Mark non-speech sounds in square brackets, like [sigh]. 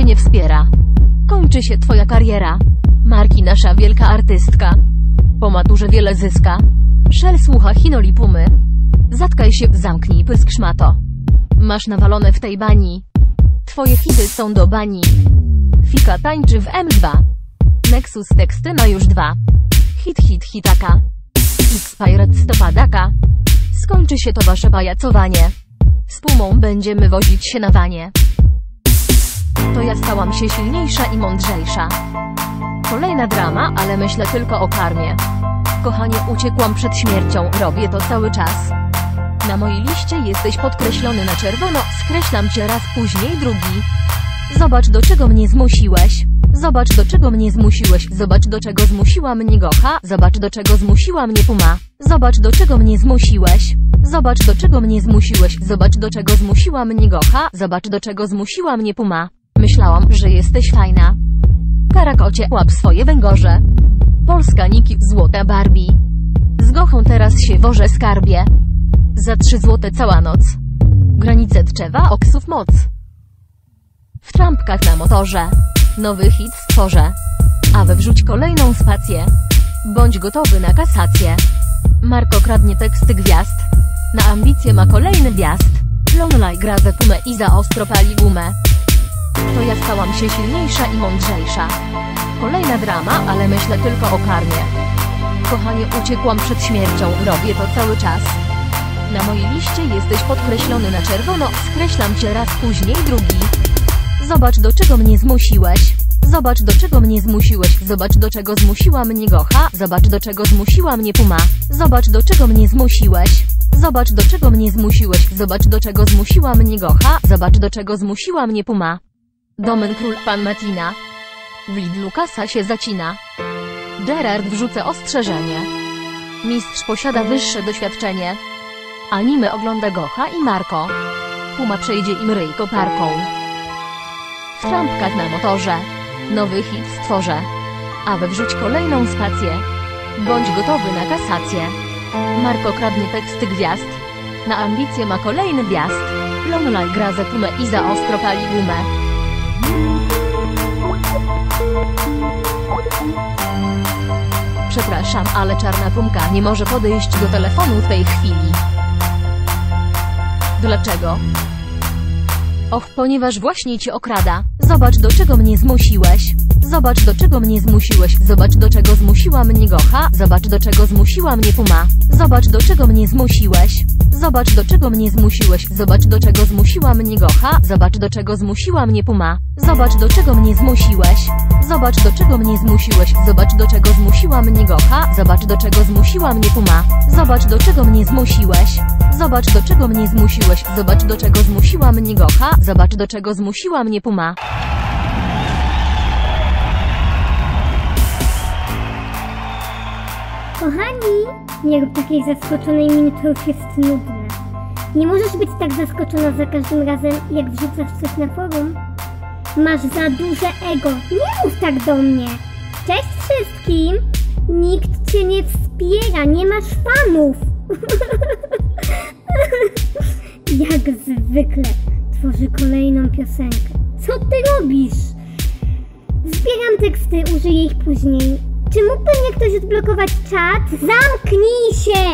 cię nie wspiera. Kończy się twoja kariera. Marki nasza wielka artystka. Po maturze wiele zyska. Szel słucha Hinoli Pumy. Zatkaj się, zamknij pysk szmato. Masz nawalone w tej bani. Twoje hity są do bani. Fika tańczy w M2. Nexus teksty ma już dwa. Hit hit hitaka. X-Pirate stopadaka. Skończy się to wasze pajacowanie. Z pumą będziemy wozić się na wanie. To ja stałam się silniejsza i mądrzejsza. Kolejna drama, ale myślę tylko o karmie. Kochanie, uciekłam przed śmiercią, robię to cały czas. Na mojej liście jesteś podkreślony na czerwono, skreślam cię raz później drugi. Zobacz do czego mnie zmusiłeś. Zobacz do czego mnie zmusiłeś. Zobacz do czego zmusiła mnie Gocha. Zobacz do czego zmusiła mnie Puma. Zobacz do czego mnie zmusiłeś. Zobacz do czego mnie zmusiłeś. Zobacz do czego zmusiła mnie Gocha. Zobacz do czego zmusiła mnie Puma. Myślałam, że jesteś fajna. Karakocie, łap swoje węgorze. Polska Niki, złota Barbie. Z Gochą teraz się wożę skarbie. Za trzy złote cała noc. Granice drzewa, oksów moc. W trampkach na motorze. Nowy hit stworzę. A we wrzuć kolejną spację. Bądź gotowy na kasację. Marko kradnie teksty gwiazd. Na ambicje ma kolejny wjazd. Lonely gra ze pumę i za ostro pali gumę. To ja stałam się silniejsza i mądrzejsza. Kolejna drama, ale myślę tylko o karmie. Kochanie, uciekłam przed śmiercią, robię to cały czas. Na mojej liście jesteś podkreślony na czerwono, skreślam cię raz później drugi. Zobacz do czego mnie zmusiłeś. Zobacz do czego mnie zmusiłeś. Zobacz do czego zmusiła mnie Gocha. Zobacz do czego zmusiła mnie Puma. Zobacz do czego mnie zmusiłeś. Zobacz do czego mnie zmusiłeś. Zobacz do czego zmusiła mnie Gocha. Zobacz do czego zmusiła mnie Puma. Domen król pan Matina. W Lidlu kasa się zacina. Gerard wrzuca ostrzeżenie. Mistrz posiada wyższe doświadczenie. Anime ogląda Gocha i Marko. Puma przejdzie im ryj koparką. W trampkach na motorze. Nowy hit stworzę. A we wrzuć kolejną spację. Bądź gotowy na kasację. Marko kradnie teksty gwiazd. Na ambicje ma kolejny wjazd. Lonely gra za pumę i za ostro pali gumę. Przepraszam, ale czarna pumka nie może podejść do telefonu w tej chwili. Dlaczego? Och, ponieważ właśnie cię okrada. Zobacz do czego mnie zmusiłeś. Zobacz do czego mnie zmusiłeś. Zobacz do czego zmusiła mnie Gocha. Zobacz do czego zmusiła mnie Puma. Zobacz do czego mnie zmusiłeś. Zobacz do czego mnie zmusiłeś. Zobacz do czego zmusiła mnie Gocha. Zobacz do czego zmusiła mnie Puma. Zobacz do czego mnie zmusiłeś. Zobacz do czego mnie zmusiłeś. Zobacz do czego zmusiła mnie Gocha. Zobacz do czego zmusiła mnie Puma. Zobacz do czego mnie zmusiłeś. Zobacz do czego mnie zmusiłeś. Zobacz do czego zmusiła mnie Gocha. Zobacz do czego zmusiła mnie Puma. Kochani, nie rób takiej zaskoczonej miny, to już jest nudne. Nie możesz być tak zaskoczona za każdym razem, jak wrzucasz coś na forum. Masz za duże ego. Nie mów tak do mnie. Cześć wszystkim. Nikt cię nie wspiera, nie masz fanów. [laughs] jak zwykle tworzy kolejną piosenkę. Co ty robisz? Zbieram teksty, użyję ich później. Czy mógłby mnie ktoś odblokować czat? Zamknij się!